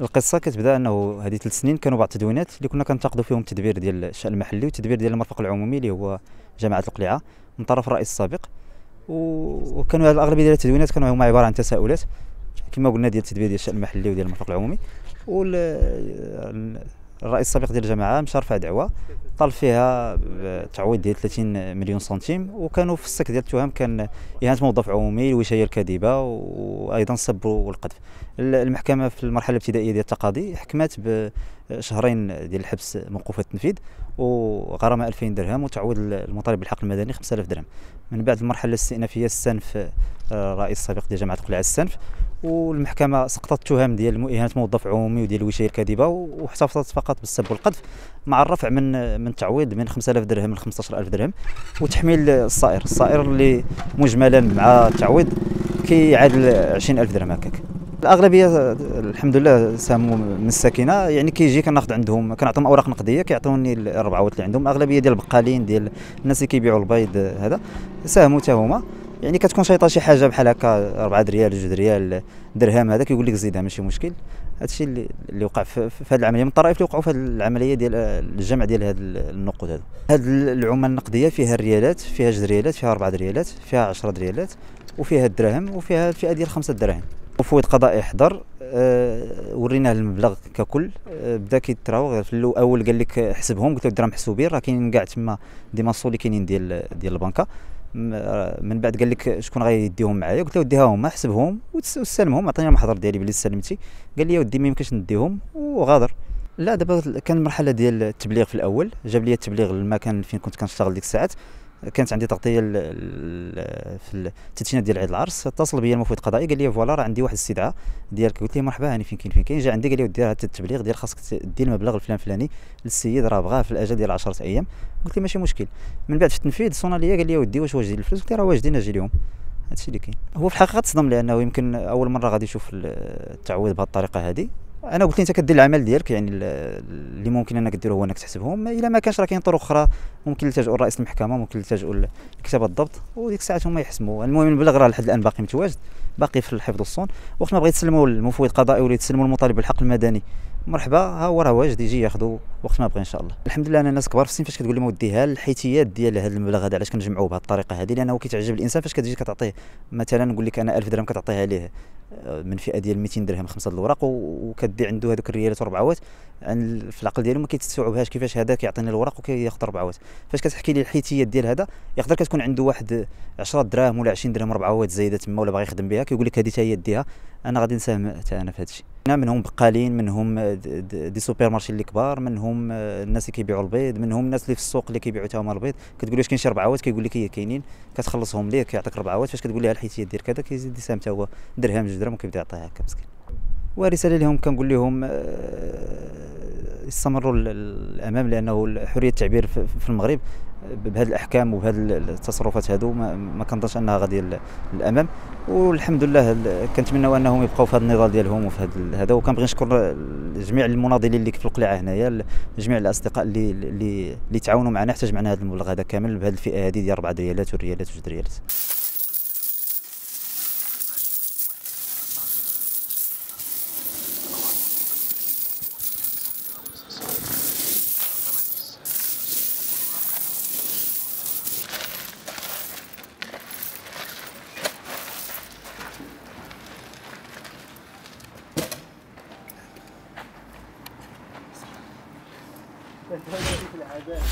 القصة كتبدا انه هذه ثلاث سنين كانوا بعض التدوينات اللي كنا كنتقدوا فيهم التدبير ديال الشأن المحلي والتدبير ديال المرفق العمومي اللي هو جامعة القليعه من طرف الرئيس السابق. وكانوا الأغلبية ديال التدوينات كانوا هما عبارة عن تساؤلات. كما قلنا ديال التدبير ديال الشأن المحلي وديال المرفق العمومي. الرئيس السابق ديال الجامعة مشى رفع دعوه طال فيها تعويض ديال 30 مليون سنتيم وكانوا في السك ديال التهم كان اهانه موظف عمومي الوشاية الكاذبة وأيضا السب والقذف المحكمة في المرحلة الابتدائية ديال التقاضي حكمت بشهرين ديال الحبس موقوف التنفيذ وغرامة 2000 درهم وتعويض المطالب بالحق المدني 5000 درهم. من بعد المرحلة الاستئنافية السنف الرئيس السابق ديال جامعة القلعه السنف والمحكمة سقطت التهم ديال اهانه موظف عمومي وديال الوشايه الكاذبة واحتفظت فقط بالسب والقذف مع الرفع من من تعويض من 5000 درهم ل 15000 درهم وتحميل الصائر. الصائر اللي مجملا مع التعويض كيعادل 20000 درهم هكاك. الأغلبية الحمد لله ساهموا من الساكنة يعني كيجي كناخذ عندهم كنعطيهم أوراق نقدية كيعطوني الربعوات اللي عندهم. أغلبية ديال البقالين ديال الناس اللي كيبيعوا البيض هذا ساهموا حتى هما. يعني كتكون شيطه شي حاجة بحال هكا 4 ريال 2 ريال درهم هذا كيقول لك زيدها ماشي مشكل. هادشي اللي اللي وقع في, هذه العملية من الطرائف اللي وقعوا في هذه العملية ديال الجمع ديال هذه النقود هذو هذه العملة النقدية فيها الريالات فيها 2 ريالات فيها 4 ريالات فيها 10 ريالات وفيها الدراهم وفيها الفئة ديال 5 دراهم. مفوض قضائي حضر أه وريناه المبلغ ككل أه بدا كيتراو في الأول قال لك حسبهم قلت له الدراهم محسوبين راه كاينين كاع تما دي ماسو اللي كاينين ديال ديال البنكة. من بعد قال لك شكون غيديهم معايا؟ قلت له وديها هما حسبهم وسلمهم عطيني المحضر ديالي بلي سلمتي قال لي ودي ما يمكنش نديهم وغادر. لا دابا كان المرحله ديال التبليغ في الأول جاب لي التبليغ للمكان فين كنت كنشتغل ديك الساعات. كانت عندي تغطية في التدشينات ديال عيد العرس. اتصل بيا المفوض القضائي قال لي voilà راه عندي واحد الاستدعاء ديالك. قلت له مرحبا هاني فين كاين فين كاين. جا عندي قال لي ودي راه التبليغ ديال خاصك دير المبلغ الفلان فلاني. للسيد راه بغاه في الأجل ديال 10 أيام. قلت له ماشي مشكل. من بعد في التنفيذ صونا ليا قال لي ودي واش واجدين الفلوس؟ قلت له راه واجدين أجي اليوم هادشي اللي كاين. هو في الحقيقة تصدم لأنه يمكن أول مرة غادي يشوف التعويض بهذه الطريقة هذه. أنا قلت انت كدير العمل ديالك يعني اللي ممكن انك ديرو هو انك تحسبهم. الا ما كانش راه كاين طرق أخرى. ممكن يلتجئوا لرئيس المحكمة ممكن يلتجئوا لكتاب الضبط وديك الساعات هما يحسموا المهم المبلغ راه لحد الآن باقي متواجد باقي في الحفظ والصون. وقت ما بغيت تسلموا المفوض القضائي ولا تسلموا المطالب بالحق المدني مرحبا. ها هو راه واجد يجي ياخذوا وقت ما بغى إن شاء الله. الحمد لله أنا ناس كبار في السن فاش كتقول لهم ودي الحيتيات ديال هذا المبلغ هذا علاش كنجمعوه بهذه الطريقة هذه لأنه كيتعجب الإنسان فاش كتجي كتعطيه مثلا نقول لك أنا 1000 درهم كتعطيها ليه من فئة ديال 200 درهم خمسة الوراق وكدي عنده هذوك الريالات وربعوات. في العقل ديالو ما كيتستوعبهاش كيفاش هذا كيعطيني الوراق وكياخذ ربعوات. فاش كتحكي ليه الحيثيات ديال هذا يقدر كتكون عنده واحد 10 دراهم ولا 20 درهم ربعوات زايدة تما ولا باغي يخدم بها كيقول لك هذه هي ديها أنا غادي نساهم حتى أنا في هذا الشيء منهم بقالين منهم des supermarchés اللي كبار منهم الناس اللي كيبيعوا البيض منهم الناس اللي في السوق اللي كيبيعوا حتى هما البيض. كتقول واش كاين شي ربعوات كيقول لك هي كاينين كتخلصهم ليه كيعطيك ربعوات فاش كتقول ليه الحيتيه دير كذا كيزيد يساهم حتى هو درهم جوج درهم وكيبدا يعطيها هكا مسكين. ورساله لهم كنقول لهم يستمروا للامام لأنه حرية التعبير في المغرب بهذه الأحكام وبهذه التصرفات هذو ما, ما كنظنش أنها غادي للأمام. والحمد لله كنتمناو أنهم يبقاو في هذا النضال ديالهم وفي هذا هذا. وكنبغي نشكر جميع المناضلين اللي في القلعه هنايا جميع الأصدقاء اللي اللي, اللي تعاونوا معنا حتى جمعنا هذا المبلغ هذا كامل بهذه الفئة هذه ديال 4 ريالات والريالات وجوج ريالات. في العذاب